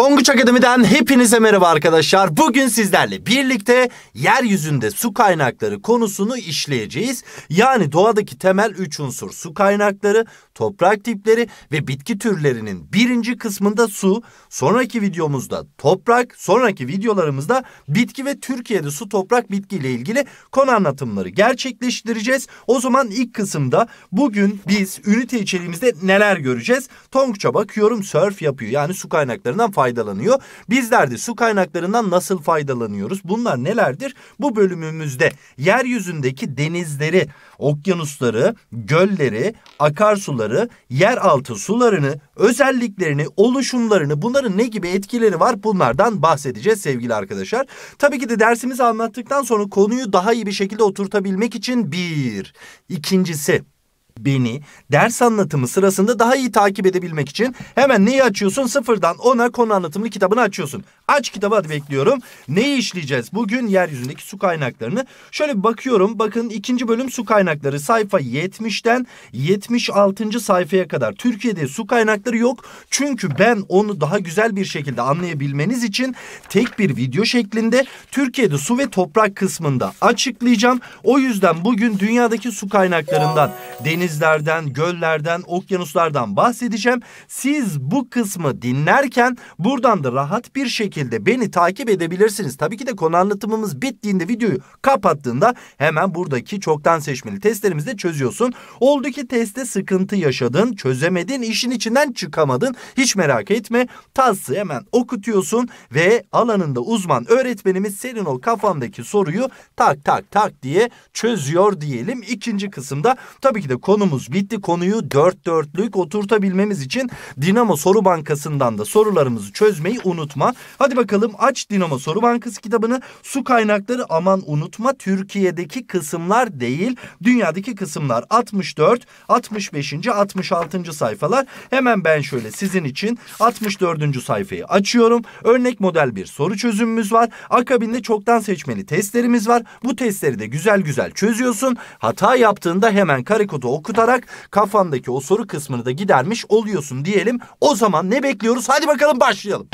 Tonguç Akademi'den hepinize merhaba arkadaşlar. Bugün sizlerle birlikte yeryüzünde su kaynakları konusunu işleyeceğiz. Yani doğadaki temel üç unsur su kaynakları, toprak tipleri ve bitki türlerinin birinci kısmında su. Sonraki videomuzda toprak, sonraki videolarımızda bitki ve Türkiye'de su, toprak, bitki ile ilgili konu anlatımları gerçekleştireceğiz. O zaman ilk kısımda bugün biz ünite içeriğimizde neler göreceğiz? Tonguç'a bakıyorum surf yapıyor yani su kaynaklarından faydalanıyor. Bizler de su kaynaklarından nasıl faydalanıyoruz? Bunlar nelerdir? Bu bölümümüzde yeryüzündeki denizleri, okyanusları, gölleri, akarsuları, yeraltı sularını, özelliklerini, oluşumlarını, bunların ne gibi etkileri var bunlardan bahsedeceğiz sevgili arkadaşlar. Tabii ki de dersimizi anlattıktan sonra konuyu daha iyi bir şekilde oturtabilmek için bir. İkincisi beni ders anlatımı sırasında daha iyi takip edebilmek için hemen neyi açıyorsun? Sıfırdan ona konu anlatımlı kitabını açıyorsun. Aç kitabı hadi bekliyorum. Neyi işleyeceğiz? Bugün yeryüzündeki su kaynaklarını. Şöyle bir bakıyorum. Bakın ikinci bölüm su kaynakları. Sayfa 70'ten 76. sayfaya kadar. Türkiye'de su kaynakları yok. Çünkü ben onu daha güzel bir şekilde anlayabilmeniz için tek bir video şeklinde Türkiye'de su ve toprak kısmında açıklayacağım. O yüzden bugün dünyadaki su kaynaklarından denizlerden, göllerden, okyanuslardan bahsedeceğim. Siz bu kısmı dinlerken buradan da rahat bir şekilde beni takip edebilirsiniz. Tabii ki de konu anlatımımız bittiğinde videoyu kapattığında hemen buradaki çoktan seçmeli testlerimizde çözüyorsun. Oldu ki testte sıkıntı yaşadın, çözemedin, işin içinden çıkamadın. Hiç merak etme. Tası hemen okutuyorsun ve alanında uzman öğretmenimiz senin o kafandaki soruyu tak tak tak diye çözüyor diyelim. İkinci kısımda tabii ki de konumuz bitti. Konuyu dört dörtlük oturtabilmemiz için Dinamo Soru Bankası'ndan da sorularımızı çözmeyi unutma. Hadi bakalım aç Dinamo Soru Bankası kitabını. Su kaynakları aman unutma Türkiye'deki kısımlar değil dünyadaki kısımlar 64, 65. 66. sayfalar. Hemen ben şöyle sizin için 64. sayfayı açıyorum. Örnek model bir soru çözümümüz var. Akabinde çoktan seçmeli testlerimiz var. Bu testleri de güzel güzel çözüyorsun. Hata yaptığında hemen kare kodu okutarak kafandaki o soru kısmını da gidermiş oluyorsun diyelim. O zaman ne bekliyoruz? Hadi bakalım başlayalım.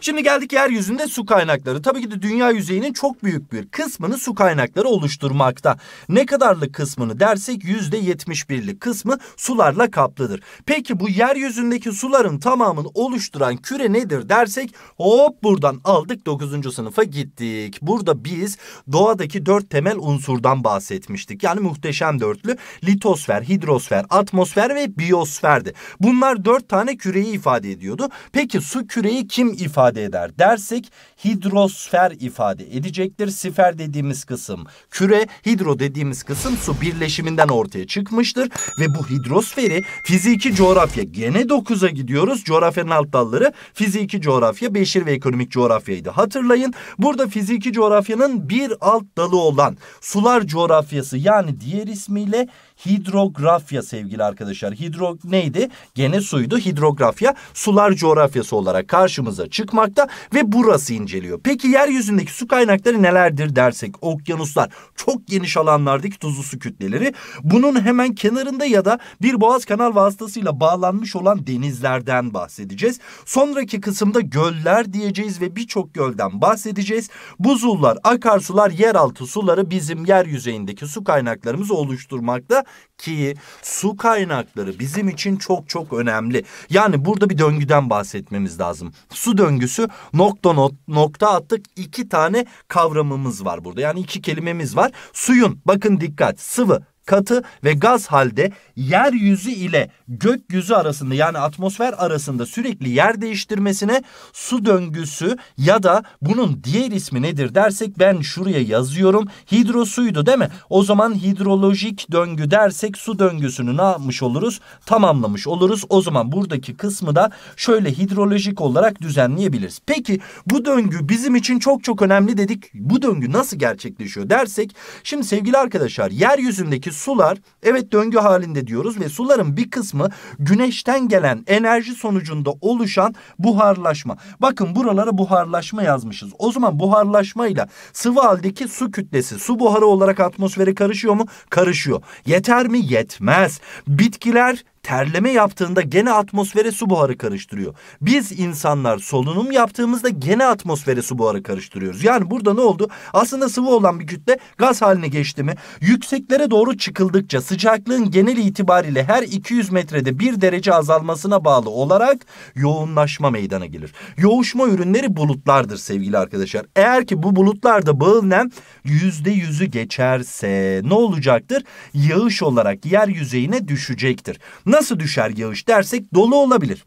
Şimdi geldik yeryüzünde su kaynakları. Tabii ki de dünya yüzeyinin çok büyük bir kısmını su kaynakları oluşturmakta. Ne kadarlık kısmını dersek yüzde yetmiş birlik kısmı sularla kaplıdır. Peki bu yeryüzündeki suların tamamını oluşturan küre nedir dersek hop buradan aldık 9. sınıfa gittik. Burada biz doğadaki dört temel unsurdan bahsetmiştik. Yani muhteşem dörtlü litosfer, hidrosfer, atmosfer ve biyosferdi. Bunlar dört tane küreyi ifade ediyordu. Peki su küreyi kim ifade ifade eder dersek hidrosfer ifade edecektir. Sifer dediğimiz kısım küre, hidro dediğimiz kısım su birleşiminden ortaya çıkmıştır. Ve bu hidrosferi fiziki coğrafya gene 9'a gidiyoruz. Coğrafyanın alt dalları fiziki coğrafya, beşir ve ekonomik coğrafyaydı. Hatırlayın burada fiziki coğrafyanın bir alt dalı olan sular coğrafyası yani diğer ismiyle hidrografya sevgili arkadaşlar. Hidro neydi? Gene suydu. Hidrografya sular coğrafyası olarak karşımıza çıkmakta ve burası inceliyor. Peki yeryüzündeki su kaynakları nelerdir dersek okyanuslar çok geniş alanlardaki tuzlu su kütleleri bunun hemen kenarında ya da bir boğaz kanal vasıtasıyla bağlanmış olan denizlerden bahsedeceğiz. Sonraki kısımda göller diyeceğiz ve birçok gölden bahsedeceğiz. Buzullar, akarsular, yeraltı suları bizim yeryüzeyindeki su kaynaklarımızı oluşturmakta ki su kaynakları bizim için çok çok önemli. Yani burada bir döngüden bahsetmemiz lazım. Su döngüsü nokta not, nokta attık iki tane kavramımız var burada. Yani iki kelimemiz var. Suyun bakın dikkat sıvı katı ve gaz halde yeryüzü ile gökyüzü arasında yani atmosfer arasında sürekli yer değiştirmesine su döngüsü ya da bunun diğer ismi nedir dersek ben şuraya yazıyorum. Hidrosuydu değil mi? O zaman hidrolojik döngü dersek su döngüsünü ne yapmış oluruz? Tamamlamış oluruz. O zaman buradaki kısmı da şöyle hidrolojik olarak düzenleyebiliriz. Peki bu döngü bizim için çok çok önemli dedik. Bu döngü nasıl gerçekleşiyor dersek şimdi sevgili arkadaşlar yeryüzündeki sular evet döngü halinde diyoruz ve suların bir kısmı güneşten gelen enerji sonucunda oluşan buharlaşma. Bakın buralara buharlaşma yazmışız. O zaman buharlaşmayla sıvı haldeki su kütlesi su buharı olarak atmosfere karışıyor mu? Karışıyor. Yeter mi? Yetmez. Bitkiler terleme yaptığında gene atmosfere su buharı karıştırıyor. Biz insanlar solunum yaptığımızda gene atmosfere su buharı karıştırıyoruz. Yani burada ne oldu? Aslında sıvı olan bir kütle gaz haline geçti mi? Yükseklere doğru çıkıldıkça sıcaklığın genel itibariyle her 200 metrede bir derece azalmasına bağlı olarak yoğunlaşma meydana gelir. Yoğuşma ürünleri bulutlardır sevgili arkadaşlar. Eğer ki bu bulutlarda bağıl nem yüzde yüzü geçerse ne olacaktır? Yağış olarak yer yüzeyine düşecektir. Nasıl düşer yağış dersek dolu olabilir.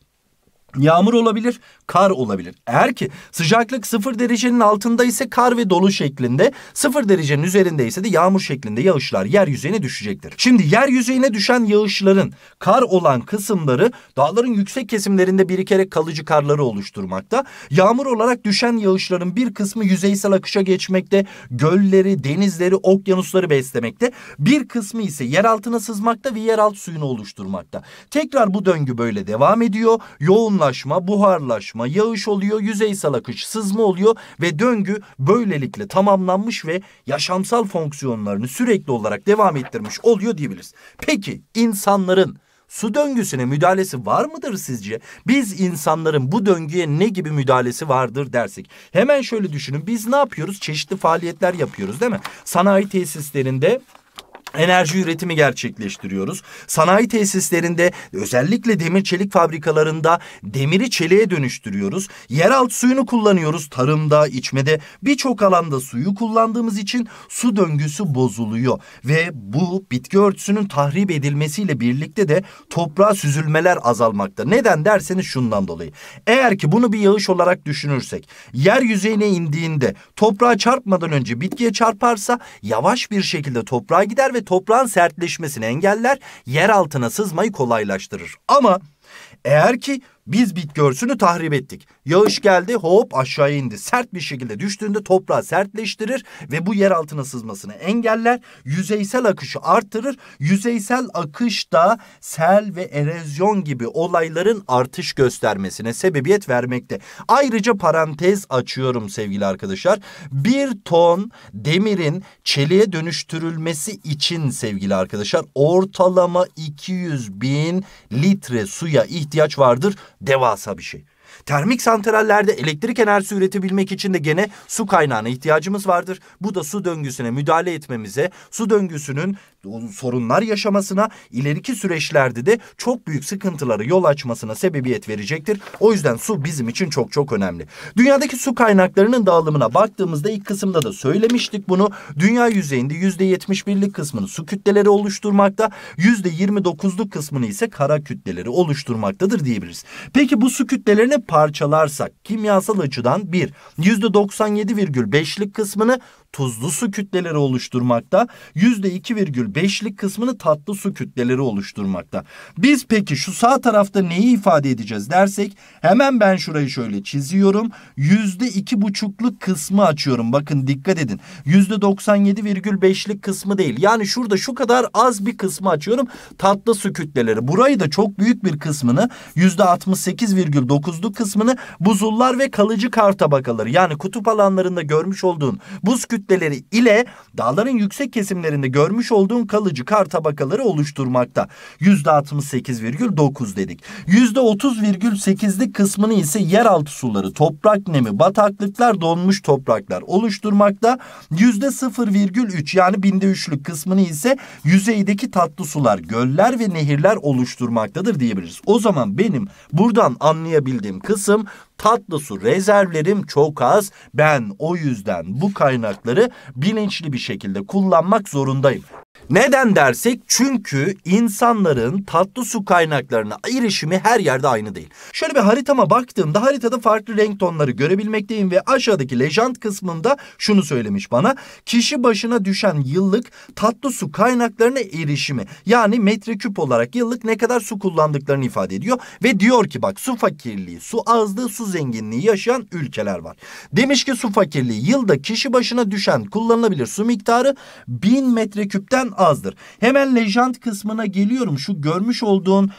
Yağmur olabilir, kar olabilir. Eğer ki sıcaklık sıfır derecenin altında ise kar ve dolu şeklinde, sıfır derecenin üzerinde ise de yağmur şeklinde yağışlar yeryüzeyine düşecektir. Şimdi yeryüzeyine düşen yağışların kar olan kısımları dağların yüksek kesimlerinde birikerek kalıcı karları oluşturmakta. Yağmur olarak düşen yağışların bir kısmı yüzeysel akışa geçmekte, gölleri, denizleri, okyanusları beslemekte. Bir kısmı ise yer altına sızmakta ve yeraltı suyunu oluşturmakta. Tekrar bu döngü böyle devam ediyor. Yoğun yoğunlaşma, buharlaşma, yağış oluyor, yüzeysel akış, sızma oluyor ve döngü böylelikle tamamlanmış ve yaşamsal fonksiyonlarını sürekli olarak devam ettirmiş oluyor diyebiliriz. Peki insanların su döngüsüne müdahalesi var mıdır sizce? Biz insanların bu döngüye ne gibi müdahalesi vardır dersek. Hemen şöyle düşünün biz ne yapıyoruz? Çeşitli faaliyetler yapıyoruz değil mi? Sanayi tesislerinde enerji üretimi gerçekleştiriyoruz. Sanayi tesislerinde özellikle demir çelik fabrikalarında demiri çeliğe dönüştürüyoruz. Yeraltı suyunu kullanıyoruz tarımda, içmede birçok alanda suyu kullandığımız için su döngüsü bozuluyor ve bu bitki örtüsünün tahrip edilmesiyle birlikte de toprağa süzülmeler azalmakta. Neden derseniz şundan dolayı. Eğer ki bunu bir yağış olarak düşünürsek yer yüzeyine indiğinde toprağa çarpmadan önce bitkiye çarparsa yavaş bir şekilde toprağa gider ve toprağın sertleşmesini engeller, yer altına sızmayı kolaylaştırır. Ama eğer ki biz bitki örtüsünü tahrip ettik. Yağış geldi hop aşağıya indi. Sert bir şekilde düştüğünde toprağı sertleştirir ve bu yer altına sızmasını engeller. Yüzeysel akışı artırır. Yüzeysel akış da sel ve erozyon gibi olayların artış göstermesine sebebiyet vermekte. Ayrıca parantez açıyorum sevgili arkadaşlar. Bir ton demirin çeliğe dönüştürülmesi için sevgili arkadaşlar ortalama 200 bin litre suya ihtiyaç vardır devasa bir şey. Termik santrallerde elektrik enerjisi üretebilmek için de gene su kaynağına ihtiyacımız vardır. Bu da su döngüsüne müdahale etmemize, su döngüsünün sorunlar yaşamasına, ileriki süreçlerde de çok büyük sıkıntıları yol açmasına sebebiyet verecektir. O yüzden su bizim için çok çok önemli. Dünyadaki su kaynaklarının dağılımına baktığımızda ilk kısımda da söylemiştik bunu. Dünya yüzeyinde yüzde yetmiş birlik kısmını su kütleleri oluşturmakta, yüzde yirmi dokuzluk kısmını ise kara kütleleri oluşturmaktadır diyebiliriz. Peki bu su kütlelerini parçalarsak kimyasal açıdan bir yüzde doksan yedi virgül beşlik kısmını tuzlu su kütleleri oluşturmakta. Yüzde iki virgül beşlik kısmını tatlı su kütleleri oluşturmakta. Biz peki şu sağ tarafta neyi ifade edeceğiz dersek hemen ben şurayı şöyle çiziyorum. Yüzde iki buçukluk kısmı açıyorum. Bakın dikkat edin. Yüzde doksan yedi virgül beşlik kısmı değil. Yani şurada şu kadar az bir kısmı açıyorum. Tatlı su kütleleri. Burayı da çok büyük bir kısmını yüzde altmış sekiz virgül dokuzluk kısmını buzullar ve kalıcı kar tabakaları yani kutup alanlarında görmüş olduğun buz kütleleri kütleleri ile dağların yüksek kesimlerinde görmüş olduğun kalıcı kar tabakaları oluşturmakta. Yüzde 68,9 dedik. Yüzde 30,8'lik kısmını ise yeraltı suları, toprak nemi, bataklıklar, donmuş topraklar oluşturmakta. Yüzde 0,3 yani binde üçlük kısmını ise yüzeydeki tatlı sular, göller ve nehirler oluşturmaktadır diyebiliriz. O zaman benim buradan anlayabildiğim kısım tatlı su rezervlerim çok az. Ben o yüzden bu kaynakları bilinçli bir şekilde kullanmak zorundayım. Neden dersek çünkü insanların tatlı su kaynaklarına erişimi her yerde aynı değil. Şöyle bir haritama baktığımda haritada farklı renk tonları görebilmekteyim ve aşağıdaki lejant kısmında şunu söylemiş bana. Kişi başına düşen yıllık tatlı su kaynaklarına erişimi yani metreküp olarak yıllık ne kadar su kullandıklarını ifade ediyor. Ve diyor ki bak su fakirliği, su azlığı, su zenginliği yaşayan ülkeler var. Demiş ki su fakirliği yılda kişi başına düşen kullanılabilir su miktarı bin metreküpten azdır. Hemen lejant kısmına geliyorum. Şu görmüş olduğun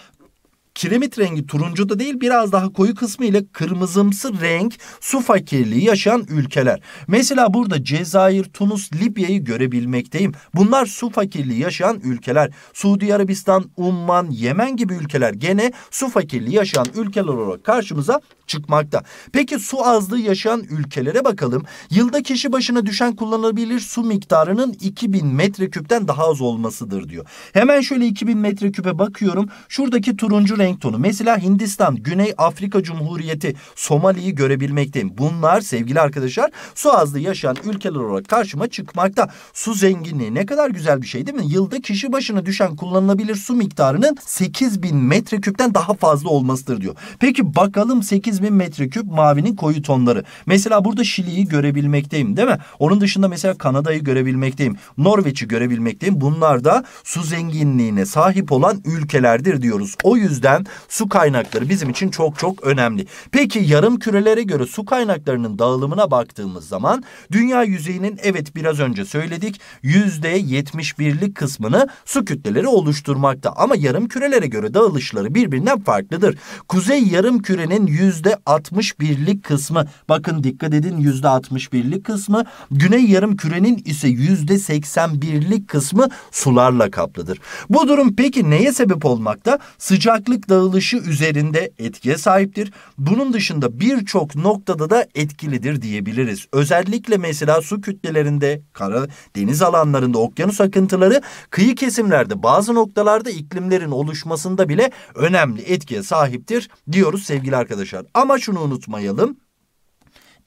kiremit rengi turuncu da değil biraz daha koyu kısmı ile kırmızımsı renk su fakirliği yaşayan ülkeler. Mesela burada Cezayir, Tunus, Libya'yı görebilmekteyim. Bunlar su fakirliği yaşayan ülkeler. Suudi Arabistan, Umman, Yemen gibi ülkeler gene su fakirliği yaşayan ülkeler olarak karşımıza çıkmakta. Peki su azlığı yaşayan ülkelere bakalım. Yılda kişi başına düşen kullanılabilir su miktarının 2000 metreküpten daha az olmasıdır diyor. Hemen şöyle 2000 metreküpe bakıyorum. Şuradaki turuncu renk tonu. Mesela Hindistan, Güney Afrika Cumhuriyeti, Somali'yi görebilmekteyim. Bunlar sevgili arkadaşlar su azlığı yaşayan ülkeler olarak karşıma çıkmakta. Su zenginliği ne kadar güzel bir şey değil mi? Yılda kişi başına düşen kullanılabilir su miktarının 8000 metreküpten daha fazla olmasıdır diyor. Peki bakalım 8000 metreküp mavinin koyu tonları. Mesela burada Şili'yi görebilmekteyim değil mi? Onun dışında mesela Kanada'yı görebilmekteyim. Norveç'i görebilmekteyim. Bunlar da su zenginliğine sahip olan ülkelerdir diyoruz. O yüzden su kaynakları bizim için çok çok önemli. Peki yarım kürelere göre su kaynaklarının dağılımına baktığımız zaman dünya yüzeyinin evet biraz önce söyledik yüzde 71'lik kısmını su kütleleri oluşturmakta. Ama yarım kürelere göre dağılışları birbirinden farklıdır. Kuzey yarım kürenin yüzde %61'lik kısmı bakın dikkat edin yüzde 61'lik kısmı güney yarım kürenin ise yüzde 81'lik kısmı sularla kaplıdır. Bu durum peki neye sebep olmakta? Sıcaklık dağılışı üzerinde etkiye sahiptir. Bunun dışında birçok noktada da etkilidir diyebiliriz. Özellikle mesela su kütlelerinde, kara deniz alanlarında, okyanus akıntıları, kıyı kesimlerde bazı noktalarda iklimlerin oluşmasında bile önemli etkiye sahiptir diyoruz sevgili arkadaşlar. Ama şunu unutmayalım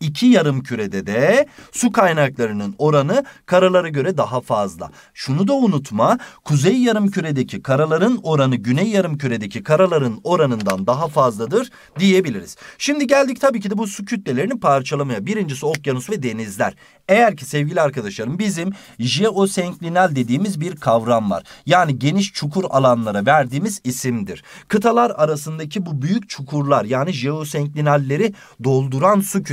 iki yarım kürede de su kaynaklarının oranı karalara göre daha fazla. Şunu da unutma, kuzey yarım küredeki karaların oranı güney yarım küredeki karaların oranından daha fazladır diyebiliriz. Şimdi geldik tabii ki de bu su kütlelerini parçalamaya. Birincisi okyanus ve denizler. Eğer ki sevgili arkadaşlarım bizim jeosenklinal dediğimiz bir kavram var. Yani geniş çukur alanlara verdiğimiz isimdir. Kıtalar arasındaki bu büyük çukurlar yani jeosenklinalleri dolduran su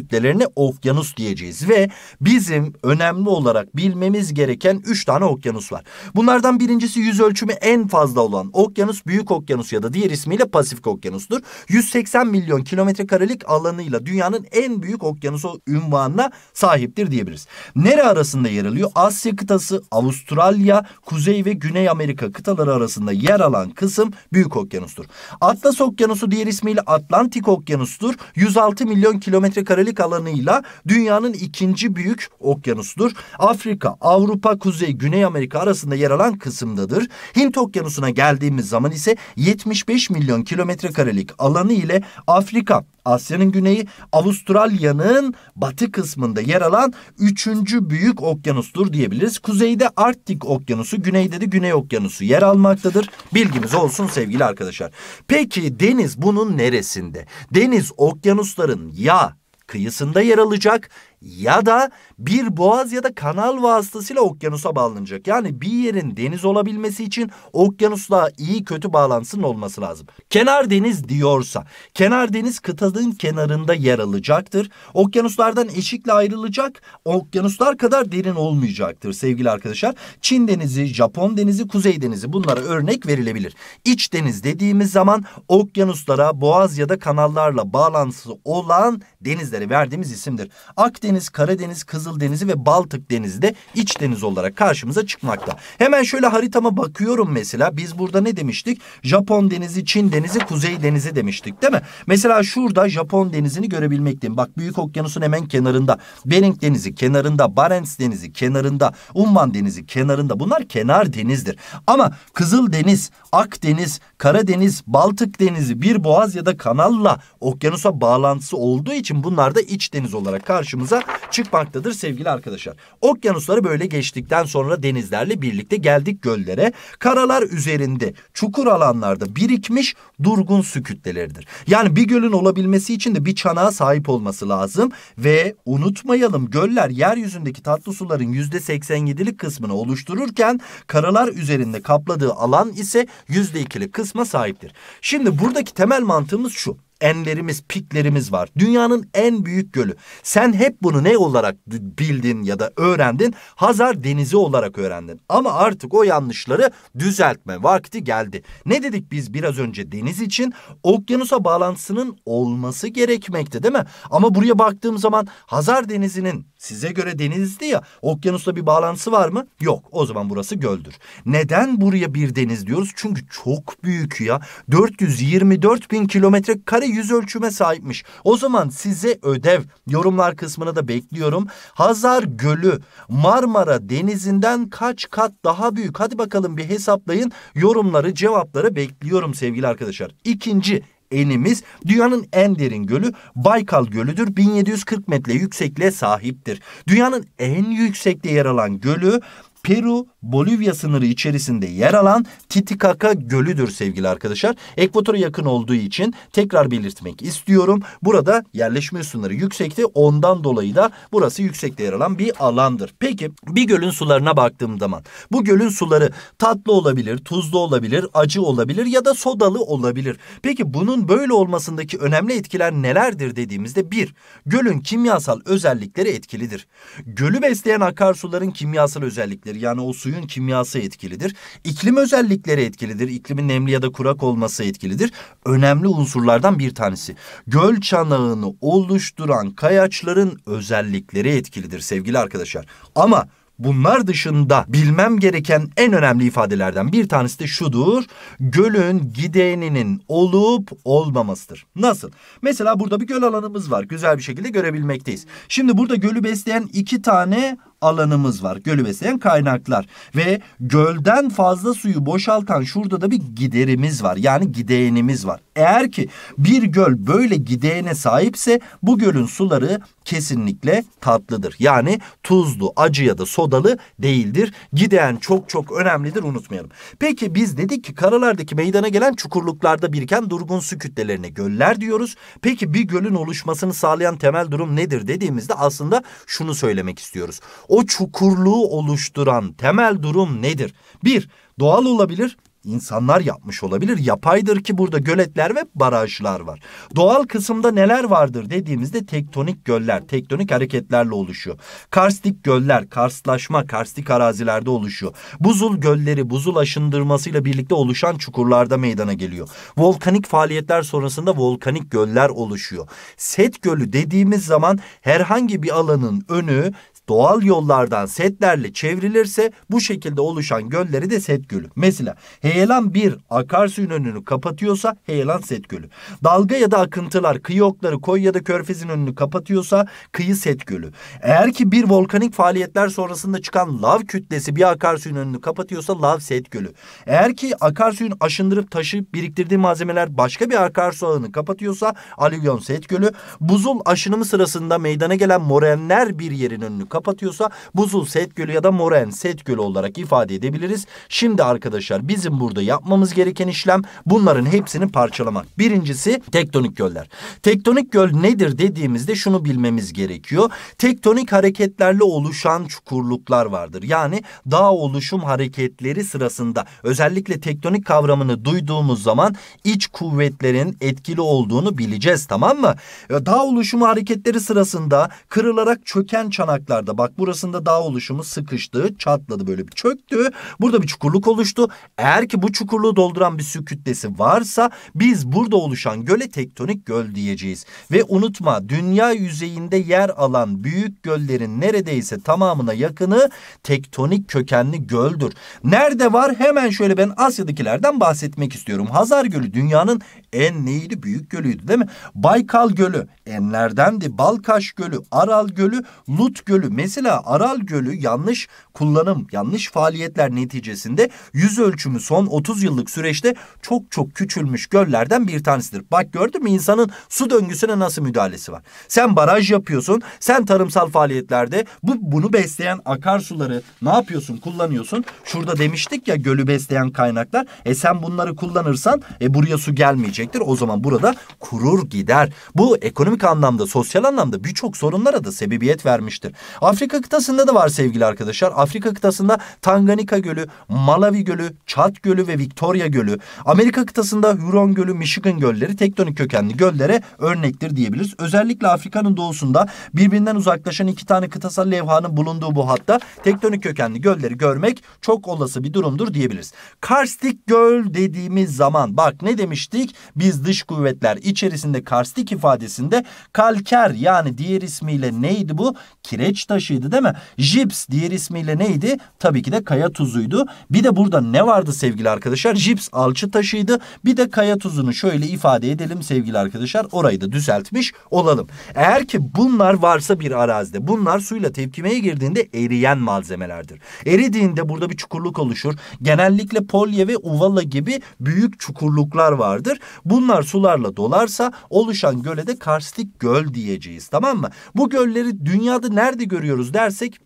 kütlelerine okyanus diyeceğiz. Ve bizim önemli olarak bilmemiz gereken üç tane okyanus var. Bunlardan birincisi yüz ölçümü en fazla olan okyanus Büyük Okyanus ya da diğer ismiyle Pasifik Okyanus'tur. 180 milyon kilometre karelik alanıyla dünyanın en büyük okyanusu ünvanına sahiptir diyebiliriz. Nere arasında yer alıyor? Asya kıtası, Avustralya, Kuzey ve Güney Amerika kıtaları arasında yer alan kısım Büyük Okyanus'tur. Atlas Okyanusu diğer ismiyle Atlantik Okyanus'tur. 106 milyon kilometre karelik alanıyla dünyanın ikinci büyük okyanusudur. Afrika, Avrupa, Kuzey, Güney Amerika arasında yer alan kısımdadır. Hint Okyanusu'na geldiğimiz zaman ise 75 milyon kilometre karelik alanı ile Afrika, Asya'nın güneyi, Avustralya'nın batı kısmında yer alan üçüncü büyük okyanustur diyebiliriz. Kuzeyde Arktik Okyanusu, güneyde de Güney Okyanusu yer almaktadır. Bilgimiz olsun sevgili arkadaşlar. Peki deniz bunun neresinde? Deniz okyanusların ya kıyısında yer alacak ya da bir boğaz ya da kanal vasıtasıyla okyanusa bağlanacak. Yani bir yerin deniz olabilmesi için okyanusla iyi kötü bağlantısının olması lazım. Kenar deniz diyorsa kenar deniz kıtanın kenarında yer alacaktır. Okyanuslardan eşikle ayrılacak. Okyanuslar kadar derin olmayacaktır sevgili arkadaşlar. Çin denizi, Japon denizi, Kuzey denizi bunlara örnek verilebilir. İç deniz dediğimiz zaman okyanuslara, boğaz ya da kanallarla bağlantısı olan denizlere verdiğimiz isimdir. Akdeniz Akdeniz, Karadeniz, Kızıldenizi ve Baltık Denizi de iç deniz olarak karşımıza çıkmakta. Hemen şöyle haritama bakıyorum mesela. Biz burada ne demiştik? Japon Denizi, Çin Denizi, Kuzey Denizi demiştik değil mi? Mesela şurada Japon Denizi'ni görebilmekteyim. Bak Büyük Okyanus'un hemen kenarında. Bering Denizi kenarında, Barents Denizi kenarında, Umman Denizi kenarında. Bunlar kenar denizdir. Ama Kızıl Deniz, Akdeniz, Karadeniz, Baltık Denizi bir boğaz ya da kanalla okyanusa bağlantısı olduğu için bunlar da iç deniz olarak karşımıza çıkmaktadır sevgili arkadaşlar. Okyanusları böyle geçtikten sonra denizlerle birlikte geldik göllere. Karalar üzerinde çukur alanlarda birikmiş durgun su kütleleridir. Yani bir gölün olabilmesi için de bir çanağa sahip olması lazım ve unutmayalım göller yeryüzündeki tatlı suların yüzde 87'lik kısmını oluştururken karalar üzerinde kapladığı alan ise yüzde 2'lik kısma sahiptir. Şimdi buradaki temel mantığımız şu. Enlerimiz, piklerimiz var. Dünyanın en büyük gölü. Sen hep bunu ne olarak bildin ya da öğrendin? Hazar Denizi olarak öğrendin. Ama artık o yanlışları düzeltme vakti geldi. Ne dedik biz biraz önce deniz için? Okyanusa bağlantısının olması gerekmekte değil mi? Ama buraya baktığım zaman Hazar Denizi'nin size göre denizdi ya okyanusla bir bağlantısı var mı? Yok. O zaman burası göldür. Neden buraya bir deniz diyoruz? Çünkü çok büyük ya. 424 bin kilometre kare yüz ölçüme sahipmiş. O zaman size ödev yorumlar kısmına da bekliyorum. Hazar Gölü Marmara Denizi'nden kaç kat daha büyük? Hadi bakalım bir hesaplayın. Yorumları cevapları bekliyorum sevgili arkadaşlar. İkinci enimiz dünyanın en derin gölü Baykal Gölü'dür. 1740 metre yüksekliğe sahiptir. Dünyanın en yüksekte yer alan gölü Peru, Bolivya sınırı içerisinde yer alan Titicaca Gölü'dür sevgili arkadaşlar. Ekvatora yakın olduğu için tekrar belirtmek istiyorum. Burada yerleşme sınırı yüksekti. Ondan dolayı da burası yüksekte yer alan bir alandır. Peki bir gölün sularına baktığım zaman bu gölün suları tatlı olabilir, tuzlu olabilir, acı olabilir ya da sodalı olabilir. Peki bunun böyle olmasındaki önemli etkiler nelerdir dediğimizde bir, gölün kimyasal özellikleri etkilidir. Gölü besleyen akarsuların kimyasal özellikleri özellikleri yani o suyun kimyası etkilidir. İklim özellikleri etkilidir. İklimin nemli ya da kurak olması etkilidir. Önemli unsurlardan bir tanesi. Göl çanağını oluşturan kayaçların özellikleri etkilidir sevgili arkadaşlar. Ama Bunlar dışında bilmem gereken en önemli ifadelerden bir tanesi de şudur. Gölün gideninin olup olmamasıdır. Nasıl? Mesela burada bir göl alanımız var. Güzel bir şekilde görebilmekteyiz. Şimdi burada gölü besleyen iki tane alanımız var. Gölü besleyen kaynaklar ve gölden fazla suyu boşaltan şurada da bir giderimiz var. Yani gideğenimiz var. Eğer ki bir göl böyle gideğene sahipse bu gölün suları kesinlikle tatlıdır. Yani tuzlu, acı ya da sodalı değildir. Gideğen çok çok önemlidir unutmayalım. Peki biz dedik ki karalardaki meydana gelen çukurluklarda biriken durgun su kütlelerine göller diyoruz. Peki bir gölün oluşmasını sağlayan temel durum nedir dediğimizde aslında şunu söylemek istiyoruz. O çukurluğu oluşturan temel durum nedir? Bir, doğal olabilir insanlar yapmış olabilir. Yapaydır ki burada göletler ve barajlar var. Doğal kısımda neler vardır dediğimizde tektonik göller, tektonik hareketlerle oluşuyor. Karstik göller, karstlaşma, karstik arazilerde oluşuyor. Buzul gölleri, buzul aşındırmasıyla birlikte oluşan çukurlarda meydana geliyor. Volkanik faaliyetler sonrasında volkanik göller oluşuyor. Set gölü dediğimiz zaman herhangi bir alanın önü doğal yollardan setlerle çevrilirse bu şekilde oluşan gölleri de set gölü. Mesela heyelan bir akarsuyun önünü kapatıyorsa heyelan set gölü. Dalga ya da akıntılar kıyı okları koy ya da körfezin önünü kapatıyorsa kıyı set gölü. Eğer ki bir volkanik faaliyetler sonrasında çıkan lav kütlesi bir akarsuyun önünü kapatıyorsa lav set gölü. Eğer ki akarsuyun aşındırıp taşıyıp biriktirdiği malzemeler başka bir akarsu ağını kapatıyorsa alüvyon set gölü. Buzul aşınımı sırasında meydana gelen morenler bir yerin önünü kapatıyorsa buzul set gölü ya da moren set gölü olarak ifade edebiliriz. Şimdi arkadaşlar bizim burada yapmamız gereken işlem bunların hepsini parçalamak. Birincisi tektonik göller. Tektonik göl nedir dediğimizde şunu bilmemiz gerekiyor. Tektonik hareketlerle oluşan çukurluklar vardır. Yani dağ oluşum hareketleri sırasında özellikle tektonik kavramını duyduğumuz zaman iç kuvvetlerin etkili olduğunu bileceğiz tamam mı? Dağ oluşumu hareketleri sırasında kırılarak çöken çanaklar kenarda bak burasında dağ oluşumu sıkıştı, çatladı böyle bir çöktü. Burada bir çukurluk oluştu. Eğer ki bu çukurluğu dolduran bir su kütlesi varsa biz burada oluşan göle tektonik göl diyeceğiz. Ve unutma dünya yüzeyinde yer alan büyük göllerin neredeyse tamamına yakını tektonik kökenli göldür. Nerede var? Hemen şöyle ben Asya'dakilerden bahsetmek istiyorum. Hazar Gölü dünyanın en neydi? Büyük gölüydü değil mi? Baykal Gölü enlerdendi. Balkaş Gölü, Aral Gölü, Lut Gölü Mesela Aral Gölü yanlış kullanım, yanlış faaliyetler neticesinde yüz ölçümü son 30 yıllık süreçte çok çok küçülmüş göllerden bir tanesidir. Bak gördün mü insanın su döngüsüne nasıl müdahalesi var. Sen baraj yapıyorsun, sen tarımsal faaliyetlerde bu bunu besleyen akarsuları ne yapıyorsun, kullanıyorsun. Şurada demiştik ya gölü besleyen kaynaklar. E sen bunları kullanırsan e buraya su gelmeyecektir. O zaman burada kurur gider. Bu ekonomik anlamda, sosyal anlamda birçok sorunlara da sebebiyet vermiştir. Afrika kıtasında da var sevgili arkadaşlar. Afrika kıtasında Tanganyika Gölü, Malawi Gölü, Çat Gölü ve Victoria Gölü. Amerika kıtasında Huron Gölü, Michigan Gölleri tektonik kökenli göllere örnektir diyebiliriz. Özellikle Afrika'nın doğusunda birbirinden uzaklaşan iki tane kıtasal levhanın bulunduğu bu hatta tektonik kökenli gölleri görmek çok olası bir durumdur diyebiliriz. Karstik göl dediğimiz zaman bak ne demiştik? Biz dış kuvvetler içerisinde karstik ifadesinde kalker yani diğer ismiyle neydi bu? Kireç taşıydı değil mi? Jips diğer ismiyle neydi? Tabii ki de kaya tuzuydu. Bir de burada ne vardı sevgili arkadaşlar? Jips alçı taşıydı. Bir de kaya tuzunu şöyle ifade edelim sevgili arkadaşlar. Orayı da düzeltmiş olalım. Eğer ki bunlar varsa bir arazide bunlar suyla tepkimeye girdiğinde eriyen malzemelerdir. Eridiğinde burada bir çukurluk oluşur. Genellikle polye ve uvala gibi büyük çukurluklar vardır. Bunlar sularla dolarsa oluşan göle de karstik göl diyeceğiz tamam mı? Bu gölleri dünyada nerede görüyoruz dersek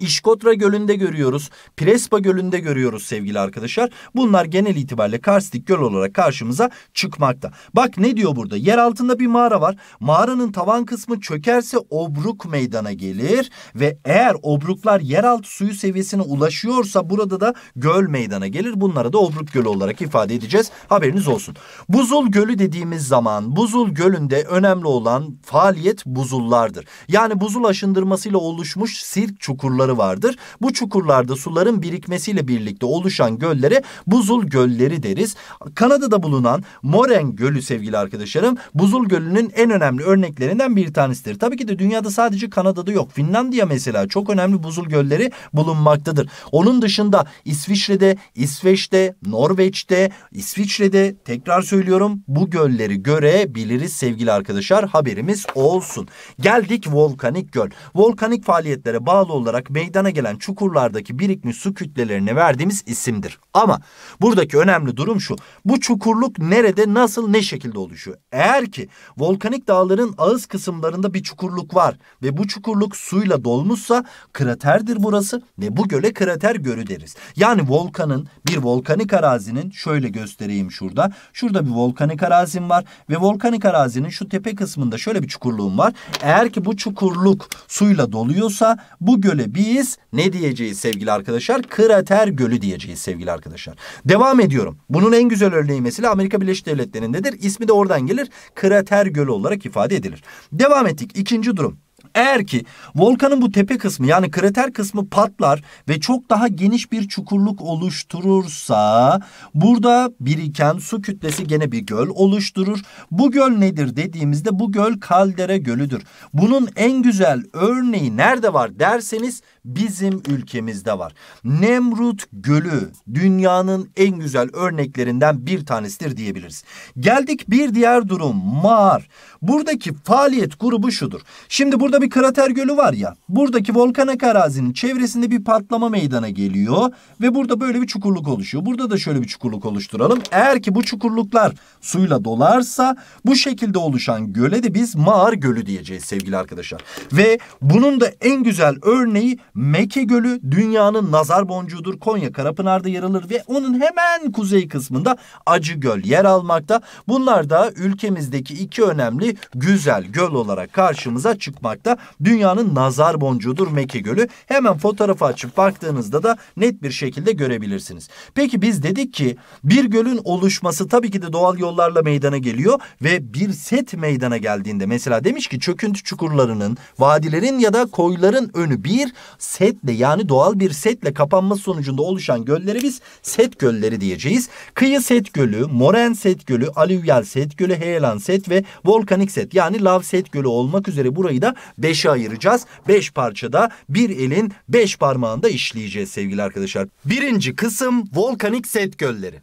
İşkotra Gölü'nde görüyoruz. Prespa Gölü'nde görüyoruz sevgili arkadaşlar. Bunlar genel itibariyle karstik göl olarak karşımıza çıkmakta. Bak ne diyor burada? Yer altında bir mağara var. Mağaranın tavan kısmı çökerse obruk meydana gelir ve eğer obruklar yeraltı suyu seviyesine ulaşıyorsa burada da göl meydana gelir. Bunlara da obruk gölü olarak ifade edeceğiz. Haberiniz olsun. Buzul Gölü dediğimiz zaman Buzul Gölü'nde önemli olan faaliyet buzullardır. Yani buzul aşındırmasıyla oluşmuş sirk çukurları çukurları vardır. Bu çukurlarda suların birikmesiyle birlikte oluşan göllere buzul gölleri deriz. Kanada'da bulunan Moren Gölü sevgili arkadaşlarım buzul gölünün en önemli örneklerinden bir tanesidir. Tabii ki de dünyada sadece Kanada'da yok. Finlandiya mesela çok önemli buzul gölleri bulunmaktadır. Onun dışında İsviçre'de, İsveç'te, Norveç'te, İsviçre'de tekrar söylüyorum bu gölleri görebiliriz sevgili arkadaşlar. Haberimiz olsun. Geldik volkanik göl. Volkanik faaliyetlere bağlı olarak meydana gelen çukurlardaki birikmiş su kütlelerine verdiğimiz isimdir. Ama buradaki önemli durum şu. Bu çukurluk nerede, nasıl, ne şekilde oluşuyor? Eğer ki volkanik dağların ağız kısımlarında bir çukurluk var ve bu çukurluk suyla dolmuşsa kraterdir burası ve bu göle krater gölü deriz. Yani volkanın bir volkanik arazinin şöyle göstereyim şurada. Şurada bir volkanik arazim var ve volkanik arazinin şu tepe kısmında şöyle bir çukurluğum var. Eğer ki bu çukurluk suyla doluyorsa bu göle biz ne diyeceğiz sevgili arkadaşlar? Krater gölü diyeceğiz sevgili arkadaşlar. Devam ediyorum. Bunun en güzel örneği mesela Amerika Birleşik Devletleri'ndedir. İsmi de oradan gelir. Krater gölü olarak ifade edilir. Devam ettik. İkinci durum. Eğer ki volkanın bu tepe kısmı yani krater kısmı patlar ve çok daha geniş bir çukurluk oluşturursa burada biriken su kütlesi gene bir göl oluşturur. Bu göl nedir dediğimizde bu göl kaldera gölüdür. Bunun en güzel örneği nerede var derseniz bizim ülkemizde var. Nemrut Gölü dünyanın en güzel örneklerinden bir tanesidir diyebiliriz. Geldik bir diğer durum mağar. Buradaki faaliyet grubu şudur. Şimdi burada bir krater gölü var ya. Buradaki volkanik arazinin çevresinde bir patlama meydana geliyor ve burada böyle bir çukurluk oluşuyor. Burada da şöyle bir çukurluk oluşturalım. Eğer ki bu çukurluklar suyla dolarsa bu şekilde oluşan göle de biz mağar gölü diyeceğiz sevgili arkadaşlar. Ve bunun da en güzel örneği Mekke Gölü dünyanın nazar boncuğudur. Konya Karapınar'da yer alır ve onun hemen kuzey kısmında Acı Göl yer almakta. Bunlar da ülkemizdeki iki önemli güzel göl olarak karşımıza çıkmakta. Dünyanın nazar boncuğudur Mekke Gölü. Hemen fotoğrafı açıp baktığınızda da net bir şekilde görebilirsiniz. Peki biz dedik ki bir gölün oluşması tabii ki de doğal yollarla meydana geliyor ve bir set meydana geldiğinde mesela demiş ki çöküntü çukurlarının, vadilerin ya da koyların önü bir setle yani doğal bir setle kapanması sonucunda oluşan gölleri biz set gölleri diyeceğiz. Kıyı set gölü, moren set gölü, alüvyal set gölü, heyelan set ve volkanik set yani lav set gölü olmak üzere burayı da beşe ayıracağız. Beş parçada bir elin beş parmağında işleyeceğiz sevgili arkadaşlar. Birinci kısım volkanik set gölleri.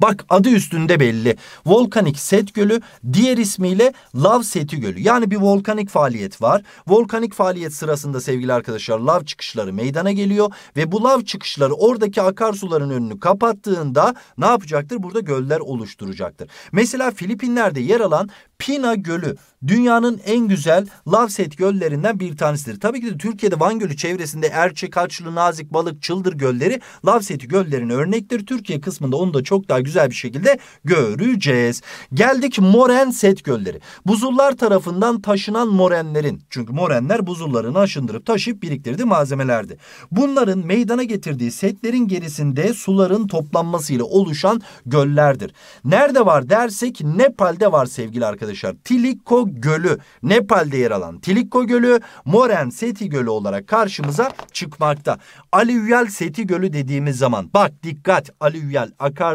Bak adı üstünde belli. Volkanik Set Gölü diğer ismiyle Lav Seti Gölü. Yani bir volkanik faaliyet var. Volkanik faaliyet sırasında sevgili arkadaşlar lav çıkışları meydana geliyor ve bu lav çıkışları oradaki akarsuların önünü kapattığında ne yapacaktır? Burada göller oluşturacaktır. Mesela Filipinler'de yer alan Pina Gölü dünyanın en güzel lavset göllerinden bir tanesidir. Tabii ki de Türkiye'de Van Gölü çevresinde Erçe, Kaçlı, Nazik, Balık, Çıldır gölleri lavseti göllerine örnektir. Türkiye kısmında onu da çok çok daha güzel bir şekilde göreceğiz. Geldik moren set gölleri. Buzullar tarafından taşınan morenlerin çünkü morenler buzullarını aşındırıp taşıyıp biriktirdiği malzemelerdi. Bunların meydana getirdiği setlerin gerisinde suların toplanmasıyla oluşan göllerdir. Nerede var dersek Nepal'de var sevgili arkadaşlar. Tilikko Gölü. Nepal'de yer alan Tilikko Gölü Moren Seti Gölü olarak karşımıza çıkmakta. Alüvyal Seti Gölü dediğimiz zaman bak dikkat alüvyal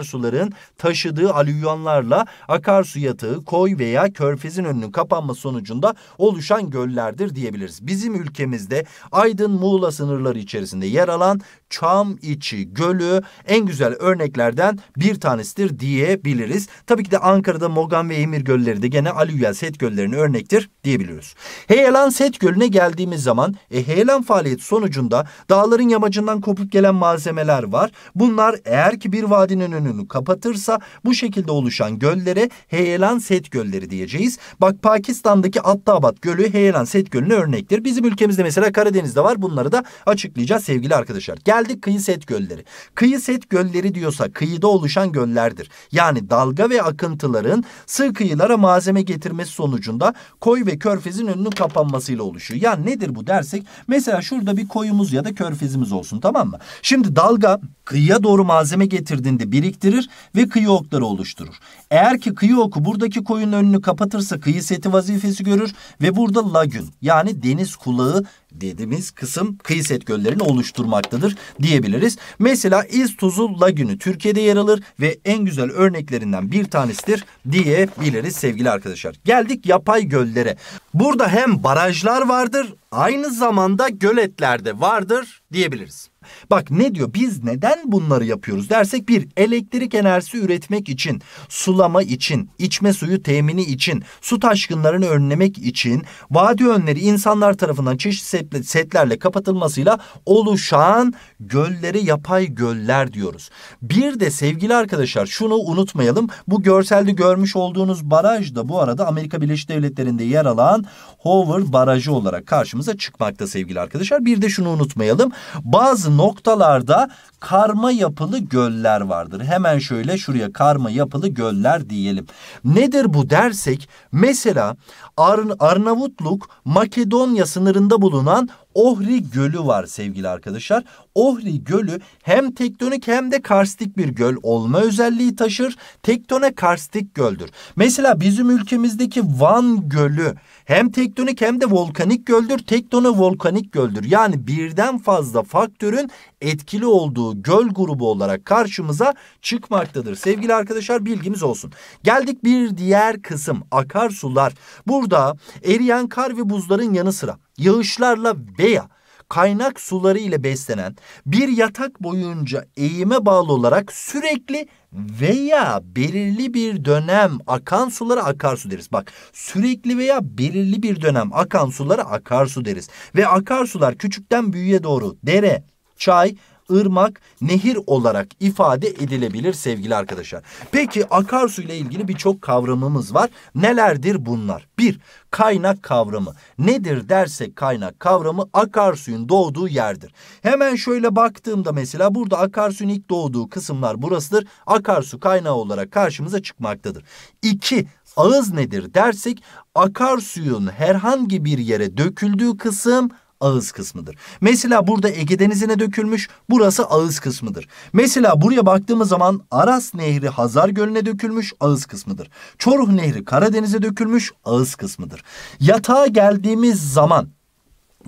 akarsuların taşıdığı alüvyonlarla akarsu yatağı, koy veya körfezin önünün kapanma sonucunda oluşan göllerdir diyebiliriz. Bizim ülkemizde Aydın Muğla sınırları içerisinde yer alan Çam içi Gölü en güzel örneklerden bir tanesidir diyebiliriz. Tabii ki de Ankara'da Mogan ve Emir Gölleri de gene alüvyal set göllerine örnektir diyebiliyoruz. Heyelan Set Gölü'ne geldiğimiz zaman e, heyelan faaliyeti sonucunda dağların yamacından kopup gelen malzemeler var. Bunlar eğer ki bir vadinin önünü kapatırsa bu şekilde oluşan göllere heyelan set gölleri diyeceğiz. Bak Pakistan'daki Attabat Gölü heyelan set gölüne örnektir. Bizim ülkemizde mesela Karadeniz'de var. Bunları da açıklayacağız sevgili arkadaşlar. Geldik kıyı set gölleri. Kıyı set gölleri diyorsa kıyıda oluşan göllerdir. Yani dalga ve akıntıların sığ kıyılara malzeme getirmesi sonucunda koy ve körfezin önünün kapanmasıyla oluşuyor. Yani nedir bu dersek mesela şurada bir koyumuz ya da körfezimiz olsun tamam mı? Şimdi dalga kıyıya doğru malzeme getirdiğinde biriktirir ve kıyı okları oluşturur. Eğer ki kıyı oku buradaki koyun önünü kapatırsa kıyı seti vazifesi görür ve burada lagün yani deniz kulağı dediğimiz kısım kıyı set göllerini oluşturmaktadır diyebiliriz. Mesela İztuzu Lagünü Türkiye'de yer alır ve en güzel örneklerinden bir tanesidir diyebiliriz sevgili arkadaşlar. Geldik yapay göllere. Burada hem barajlar vardır aynı zamanda göletler de vardır diyebiliriz. Bak ne diyor biz neden bunları yapıyoruz dersek bir elektrik enerjisi üretmek için, sulama için, içme suyu temini için, su taşkınlarını önlemek için vadi önleri insanlar tarafından çeşitli setlerle kapatılmasıyla oluşan gölleri yapay göller diyoruz. Bir de sevgili arkadaşlar şunu unutmayalım. Bu görselde görmüş olduğunuz baraj da bu arada Amerika Birleşik Devletleri'nde yer alan Hoover Barajı olarak karşımıza çıkmakta sevgili arkadaşlar. Bir de şunu unutmayalım. Bazı noktalarda karma yapılı göller vardır. Hemen şöyle şuraya karma yapılı göller diyelim. Nedir bu dersek mesela Ar Arnavutluk Makedonya sınırında bulunan Ohri Gölü var sevgili arkadaşlar. Ohri Gölü hem tektonik hem de karstik bir göl olma özelliği taşır. Tektone karstik göldür. Mesela bizim ülkemizdeki Van Gölü hem tektonik hem de volkanik göldür. Tektone volkanik göldür. Yani birden fazla faktörün etkili olduğu göl grubu olarak karşımıza çıkmaktadır. Sevgili arkadaşlar bilgimiz olsun. Geldik bir diğer kısım akarsular. Burada eriyen kar ve buzların yanı sıra yağışlarla veya kaynak suları ile beslenen bir yatak boyunca eğime bağlı olarak sürekli veya belirli bir dönem akan sulara akarsu deriz. Bak sürekli veya belirli bir dönem akan sulara akarsu deriz. Ve akarsular küçükten büyüğe doğru dere, çay, ırmak, nehir olarak ifade edilebilir sevgili arkadaşlar. Peki akarsu ile ilgili birçok kavramımız var. Nelerdir bunlar? Bir, kaynak kavramı. Nedir dersek kaynak kavramı akarsuyun doğduğu yerdir. Hemen şöyle baktığımda mesela burada akarsuyun ilk doğduğu kısımlar burasıdır. Akarsu kaynağı olarak karşımıza çıkmaktadır. İki, ağız nedir dersek akarsuyun herhangi bir yere döküldüğü kısım ağız kısmıdır. Mesela burada Ege Denizi'ne dökülmüş, burası ağız kısmıdır. Mesela buraya baktığımız zaman Aras Nehri Hazar Gölü'ne dökülmüş, ağız kısmıdır. Çoruh Nehri Karadeniz'e dökülmüş, ağız kısmıdır. Yatağa geldiğimiz zaman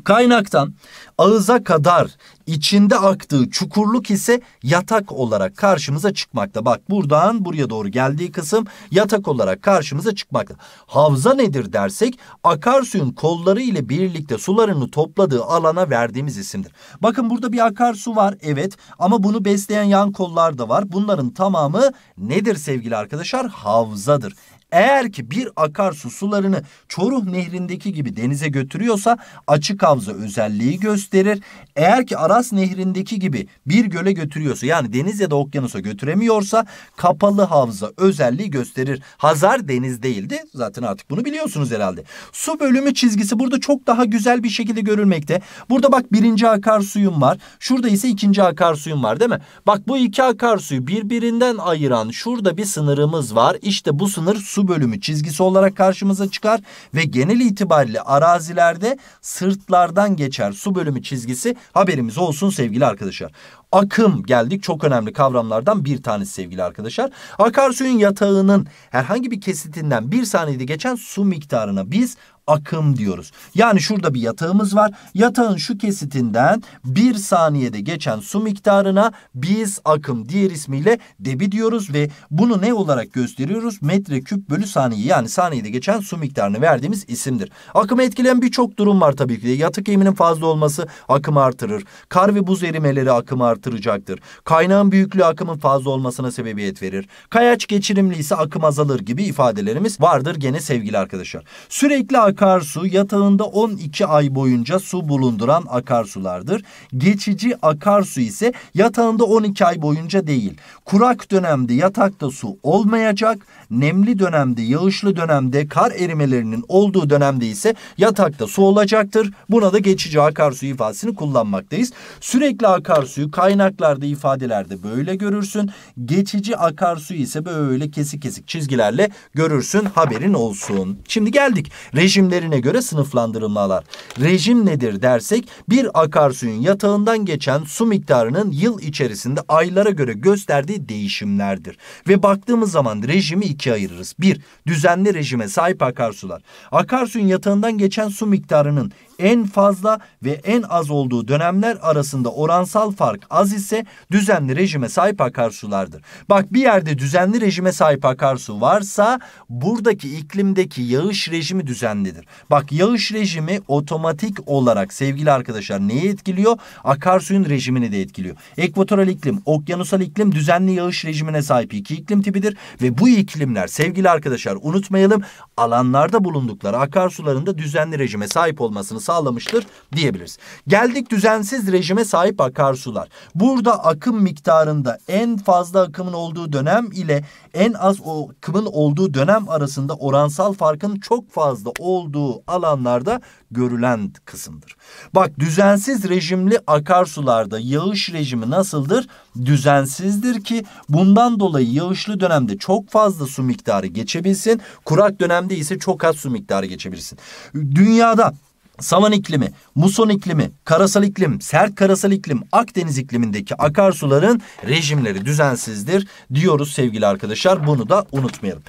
Kaynaktan ağıza kadar içinde aktığı çukurluk ise yatak olarak karşımıza çıkmakta. Bak buradan buraya doğru geldiği kısım yatak olarak karşımıza çıkmakta. Havza nedir dersek akarsuyun kolları ile birlikte sularını topladığı alana verdiğimiz isimdir. Bakın burada bir akarsu var evet ama bunu besleyen yan kollar da var. Bunların tamamı nedir sevgili arkadaşlar? Havzadır. Eğer ki bir akarsu sularını Çoruh Nehri'ndeki gibi denize götürüyorsa açık havza özelliği gösterir. Eğer ki Aras Nehri'ndeki gibi bir göle götürüyorsa yani deniz ya da okyanusa götüremiyorsa kapalı havza özelliği gösterir. Hazar deniz değildi. Zaten artık bunu biliyorsunuz herhalde. Su bölümü çizgisi burada çok daha güzel bir şekilde görülmekte. Burada bak birinci akarsuyum var. Şurada ise ikinci akarsuyum var değil mi? Bak bu iki akarsuyu birbirinden ayıran şurada bir sınırımız var. İşte bu sınır su bölümü çizgisi olarak karşımıza çıkar ve genel itibariyle arazilerde sırtlardan geçer su bölümü çizgisi haberimiz olsun sevgili arkadaşlar. Akım geldik çok önemli kavramlardan bir tanesi sevgili arkadaşlar. Akarsuyun yatağının herhangi bir kesitinden bir saniyede geçen su miktarına biz akım diyoruz. Yani şurada bir yatağımız var. Yatağın şu kesitinden bir saniyede geçen su miktarına biz akım diğer ismiyle debi diyoruz ve bunu ne olarak gösteriyoruz? Metre küp bölü saniye yani saniyede geçen su miktarını verdiğimiz isimdir. Akımı etkileyen birçok durum var tabii ki. Yatık eğiminin fazla olması akımı artırır. Kar ve buz erimeleri akımı artıracaktır. Kaynağın büyüklüğü akımın fazla olmasına sebebiyet verir. Kayaç geçirimli ise akım azalır gibi ifadelerimiz vardır gene sevgili arkadaşlar. Sürekli akım akarsu yatağında 12 ay boyunca su bulunduran akarsulardır. Geçici akarsu ise yatağında 12 ay boyunca değil. Kurak dönemde yatakta su olmayacak. Nemli dönemde, yağışlı dönemde, kar erimelerinin olduğu dönemde ise yatakta su olacaktır. Buna da geçici akarsu ifadesini kullanmaktayız. Sürekli akarsuyu kaynaklarda ifadelerde böyle görürsün. Geçici akarsu ise böyle kesik kesik çizgilerle görürsün. Haberin olsun. Şimdi geldik rejim rejimlerine göre sınıflandırılmalar. Rejim nedir dersek bir akarsuyun yatağından geçen su miktarının yıl içerisinde aylara göre gösterdiği değişimlerdir. Ve baktığımız zaman rejimi ikiye ayırırız. Bir, düzenli rejime sahip akarsular. Akarsuyun yatağından geçen su miktarının en fazla ve en az olduğu dönemler arasında oransal fark az ise düzenli rejime sahip akarsulardır. Bak bir yerde düzenli rejime sahip akarsu varsa buradaki iklimdeki yağış rejimi düzenlidir. Bak yağış rejimi otomatik olarak sevgili arkadaşlar neyi etkiliyor? Akarsuyun rejimini de etkiliyor. Ekvatoral iklim, okyanusal iklim düzenli yağış rejimine sahip iki iklim tipidir ve bu iklimler sevgili arkadaşlar unutmayalım alanlarda bulundukları akarsuların da düzenli rejime sahip olmasını sağlamıştır diyebiliriz. Geldik düzensiz rejime sahip akarsular. Burada akım miktarında en fazla akımın olduğu dönem ile en az akımın olduğu dönem arasında oransal farkın çok fazla olduğu alanlarda görülen kısımdır. Bak düzensiz rejimli akarsularda yağış rejimi nasıldır? Düzensizdir ki bundan dolayı yağışlı dönemde çok fazla su miktarı geçebilsin. Kurak dönemde ise çok az su miktarı geçebilsin. Dünyada Saman iklimi, muson iklimi, karasal iklim, sert karasal iklim, Akdeniz iklimindeki akarsuların rejimleri düzensizdir diyoruz sevgili arkadaşlar. Bunu da unutmayalım.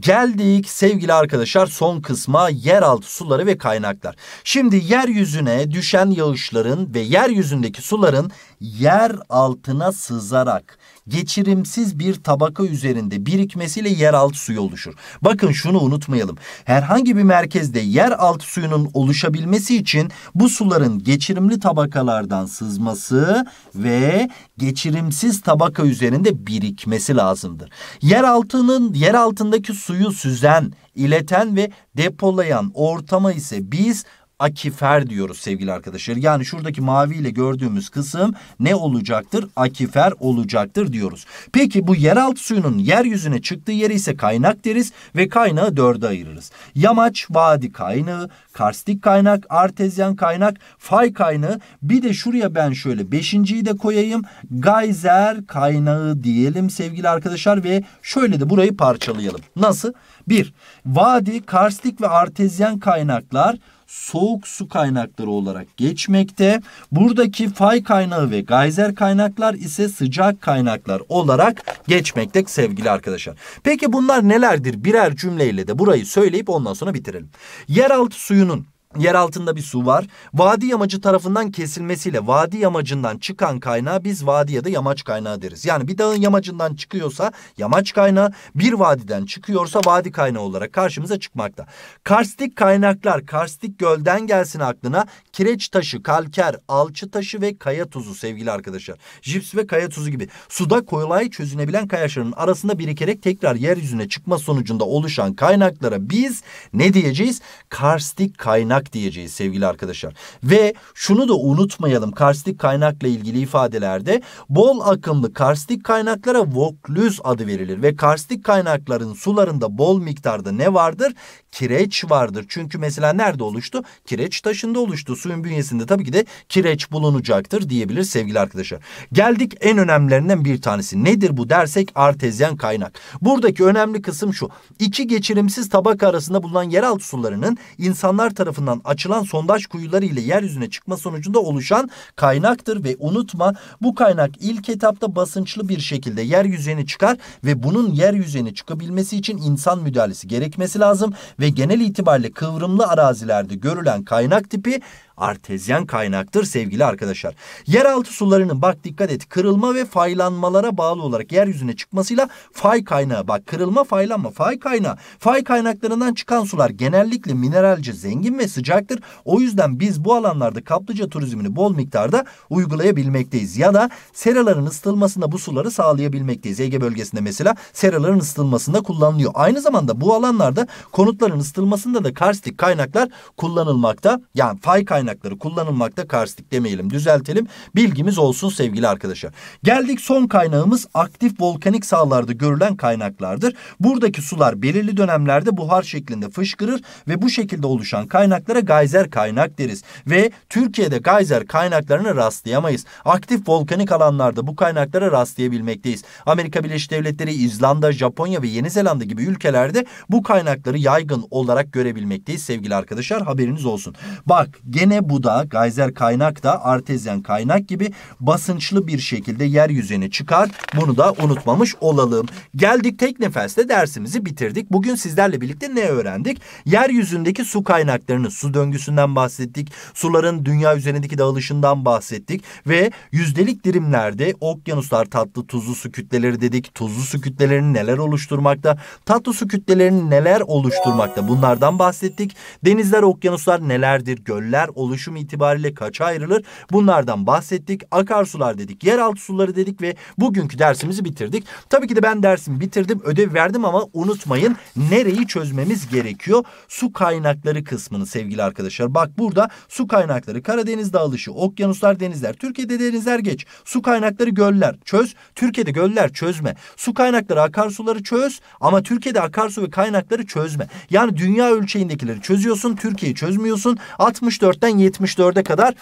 Geldik sevgili arkadaşlar son kısma yeraltı suları ve kaynaklar. Şimdi yeryüzüne düşen yağışların ve yeryüzündeki suların yer altına sızarak geçirimsiz bir tabaka üzerinde birikmesiyle yeraltı suyu oluşur. Bakın şunu unutmayalım. Herhangi bir merkezde yeraltı suyunun oluşabilmesi için bu suların geçirimli tabakalardan sızması ve geçirimsiz tabaka üzerinde birikmesi lazımdır. Yer altının yer altındaki suyu süzen, ileten ve depolayan ortama ise biz akifer diyoruz sevgili arkadaşlar. Yani şuradaki mavi ile gördüğümüz kısım ne olacaktır? Akifer olacaktır diyoruz. Peki bu yeraltı suyunun yeryüzüne çıktığı yeri ise kaynak deriz ve kaynağı dörde ayırırız. Yamaç, vadi kaynağı, karstik kaynak, artezyen kaynak, fay kaynağı. Bir de şuraya ben şöyle beşinciyi de koyayım. Gayzer kaynağı diyelim sevgili arkadaşlar ve şöyle de burayı parçalayalım. Nasıl? Bir, vadi, karstik ve artezyen kaynaklar soğuk su kaynakları olarak geçmekte. Buradaki fay kaynağı ve gayzer kaynaklar ise sıcak kaynaklar olarak geçmekte sevgili arkadaşlar. Peki bunlar nelerdir? Birer cümleyle de burayı söyleyip ondan sonra bitirelim. Yeraltı suyunun Yer altında bir su var. Vadi yamacı tarafından kesilmesiyle vadi yamacından çıkan kaynağı biz vadi ya da yamaç kaynağı deriz. Yani bir dağın yamacından çıkıyorsa yamaç kaynağı, bir vadiden çıkıyorsa vadi kaynağı olarak karşımıza çıkmakta. Karstik kaynaklar, karstik gölden gelsin aklına kireç taşı, kalker, alçı taşı ve kaya tuzu sevgili arkadaşlar. Jips ve kaya tuzu gibi suda kolay çözünebilen kayaçların arasında birikerek tekrar yeryüzüne çıkma sonucunda oluşan kaynaklara biz ne diyeceğiz? Karstik kaynak diyeceğiz sevgili arkadaşlar. Ve şunu da unutmayalım karstik kaynakla ilgili ifadelerde bol akımlı karstik kaynaklara voklüz adı verilir ve karstik kaynakların sularında bol miktarda ne vardır? Kireç vardır. Çünkü mesela nerede oluştu? Kireç taşında oluştu. Suyun bünyesinde tabii ki de kireç bulunacaktır diyebiliriz sevgili arkadaşlar. Geldik en önemlilerinden bir tanesi. Nedir bu dersek artezyen kaynak. Buradaki önemli kısım şu. İki geçirimsiz tabak arasında bulunan yeraltı sularının insanlar tarafından açılan sondaj kuyuları ile yeryüzüne çıkma sonucunda oluşan kaynaktır ve unutma bu kaynak ilk etapta basınçlı bir şekilde yeryüzüne çıkar ve bunun yeryüzüne çıkabilmesi için insan müdahalesi gerekmesi lazım ve genel itibariyle kıvrımlı arazilerde görülen kaynak tipi artezyen kaynaktır sevgili arkadaşlar. Yeraltı sularının bak dikkat et kırılma ve faylanmalara bağlı olarak yeryüzüne çıkmasıyla fay kaynağı bak kırılma faylanma fay kaynağı. Fay kaynaklarından çıkan sular genellikle mineralce zengin ve sıcaktır. O yüzden biz bu alanlarda kaplıca turizmini bol miktarda uygulayabilmekteyiz. Ya da seraların ısıtılmasında bu suları sağlayabilmekteyiz. Ege bölgesinde mesela seraların ısıtılmasında kullanılıyor. Aynı zamanda bu alanlarda konutların ısıtılmasında da karstik kaynaklar kullanılmakta. Yani fay kaynakları kaynakları kullanılmakta karstik demeyelim düzeltelim. Bilgimiz olsun sevgili arkadaşlar. Geldik son kaynağımız aktif volkanik sahalarda görülen kaynaklardır. Buradaki sular belirli dönemlerde buhar şeklinde fışkırır ve bu şekilde oluşan kaynaklara gayzer kaynak deriz. Ve Türkiye'de gayzer kaynaklarını rastlayamayız. Aktif volkanik alanlarda bu kaynaklara rastlayabilmekteyiz. Amerika Birleşik Devletleri, İzlanda, Japonya ve Yeni Zelanda gibi ülkelerde bu kaynakları yaygın olarak görebilmekteyiz sevgili arkadaşlar haberiniz olsun. Bak gene Yine bu da gayzer kaynak da artezyen kaynak gibi basınçlı bir şekilde yeryüzüne çıkar. Bunu da unutmamış olalım. Geldik tek nefeste dersimizi bitirdik. Bugün sizlerle birlikte ne öğrendik? Yeryüzündeki su kaynaklarını, su döngüsünden bahsettik. Suların dünya üzerindeki dağılışından bahsettik. Ve yüzdelik dirimlerde okyanuslar tatlı tuzlu su kütleleri dedik. Tuzlu su kütlelerini neler oluşturmakta? Tatlı su kütlelerini neler oluşturmakta? Bunlardan bahsettik. Denizler, okyanuslar nelerdir? Göller, oluşum itibariyle kaça ayrılır? Bunlardan bahsettik. Akarsular dedik, yeraltı suları dedik ve bugünkü dersimizi bitirdik. Tabii ki de ben dersimi bitirdim, ödev verdim ama unutmayın nereyi çözmemiz gerekiyor? Su kaynakları kısmını sevgili arkadaşlar. Bak burada su kaynakları Karadeniz dağılışı, okyanuslar, denizler. Türkiye'de denizler geç. Su kaynakları göller çöz. Türkiye'de göller çözme. Su kaynakları akarsuları çöz ama Türkiye'de akarsu ve kaynakları çözme. Yani dünya ölçeğindekileri çözüyorsun, Türkiye'yi çözmüyorsun. 64'ten 74'e kadar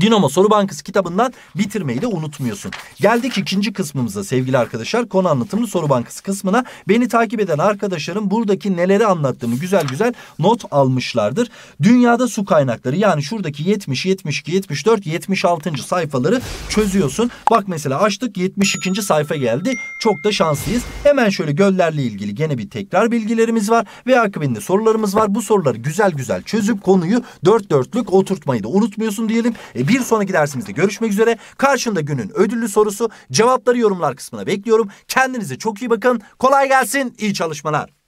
Dinamo Soru Bankası kitabından bitirmeyi de unutmuyorsun. Geldik ikinci kısmımıza sevgili arkadaşlar. Konu anlatımlı soru bankası kısmına. Beni takip eden arkadaşlarım buradaki neleri anlattığımı güzel güzel not almışlardır. Dünyada su kaynakları yani şuradaki 70, 72, 74, 76. sayfaları çözüyorsun. Bak mesela açtık 72. sayfa geldi. Çok da şanslıyız. Hemen şöyle göllerle ilgili gene bir tekrar bilgilerimiz var. Ve akabinde sorularımız var. Bu soruları güzel güzel çözüp konuyu dört dörtlük oturtmayı da unutmuyorsun diyelim. E bir sonraki dersimizde görüşmek üzere. Karşında günün ödüllü sorusu. Cevapları yorumlar kısmına bekliyorum. Kendinize çok iyi bakın. Kolay gelsin. İyi çalışmalar.